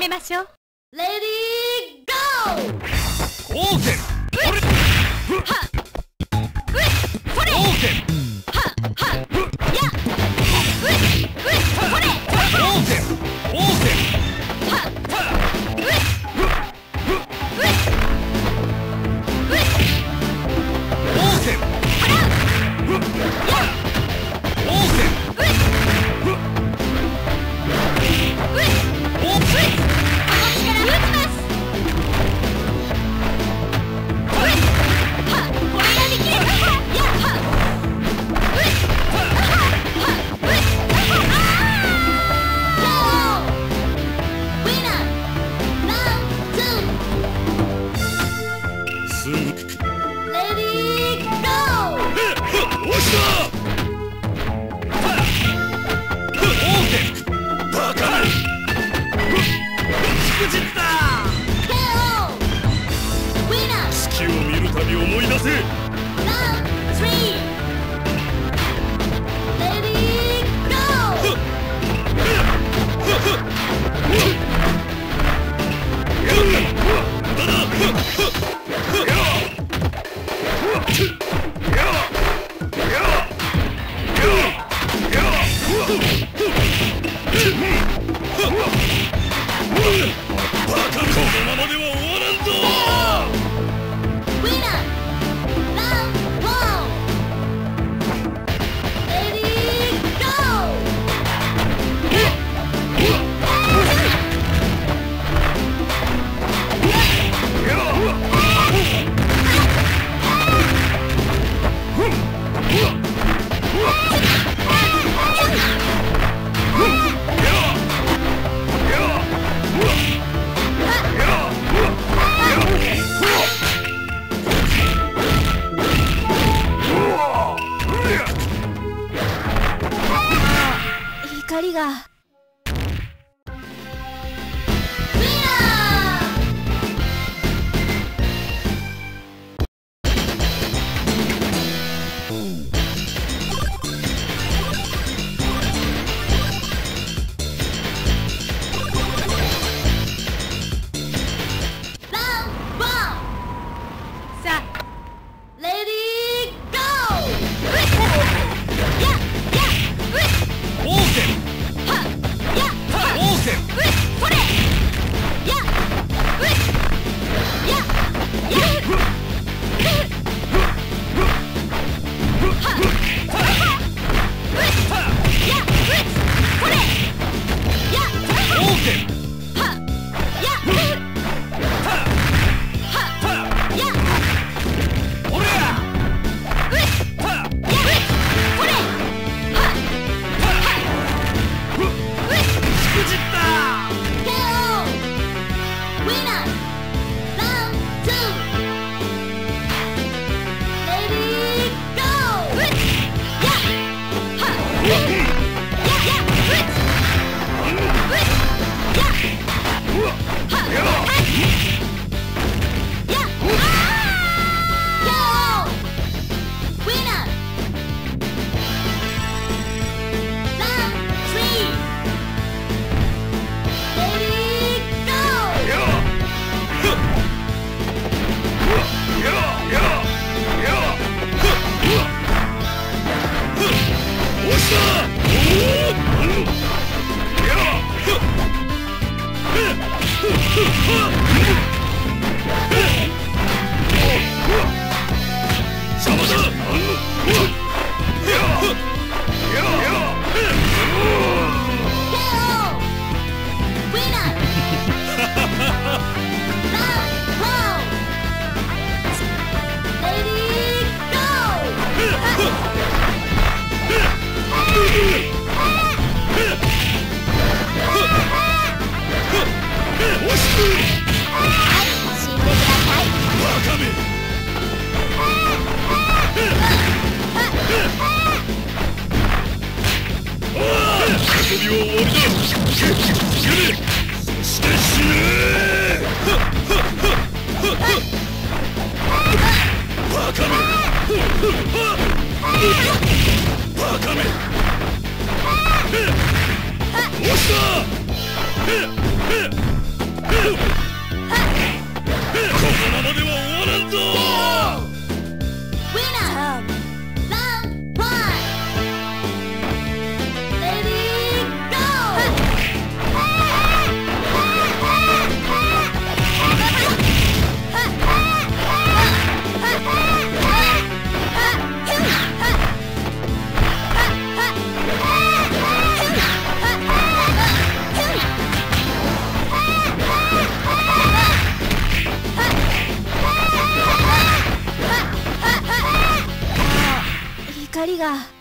始めましょう。レディーゴー！Thank you. が。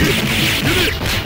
やめろ!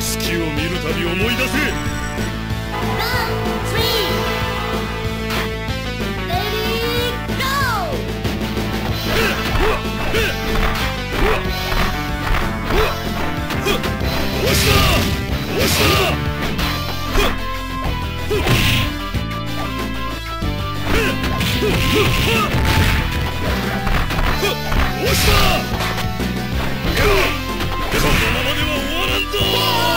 月を見るたび思い出せ。押した the war.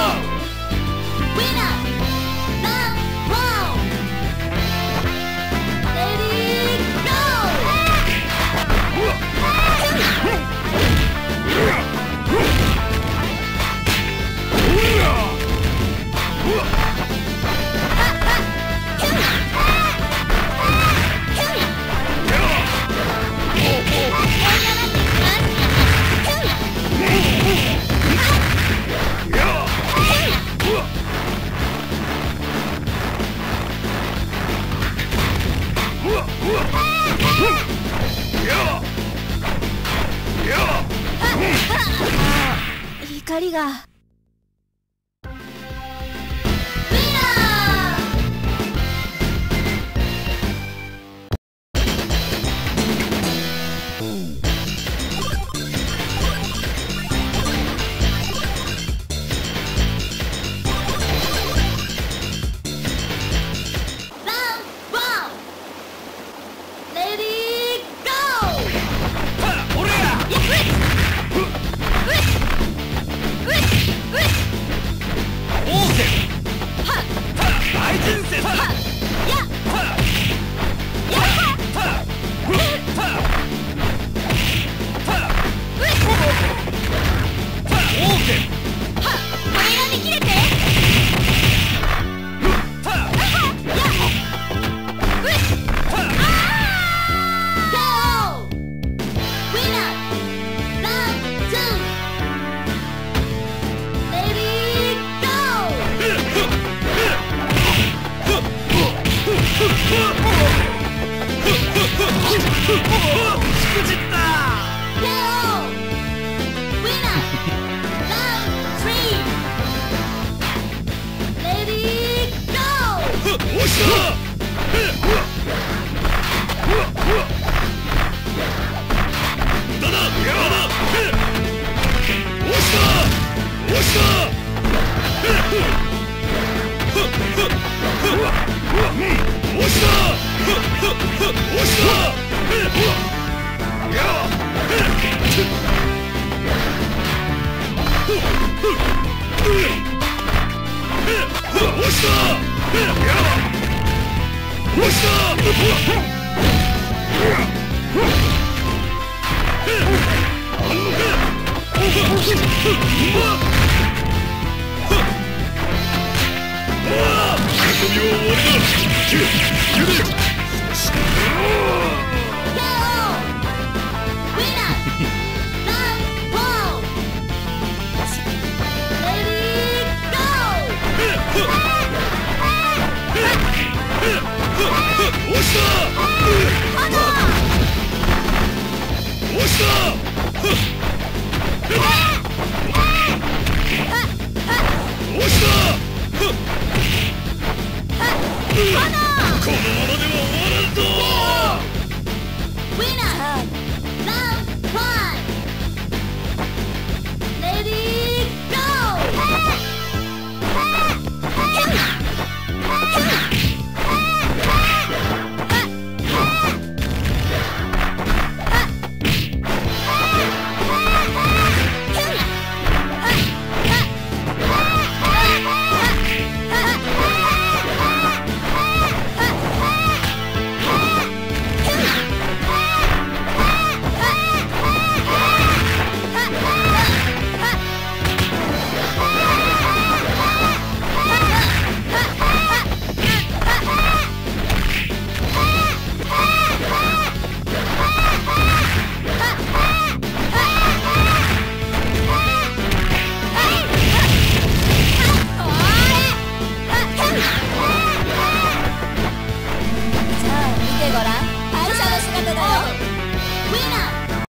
いが。終わりだキュキュレそして押した押した。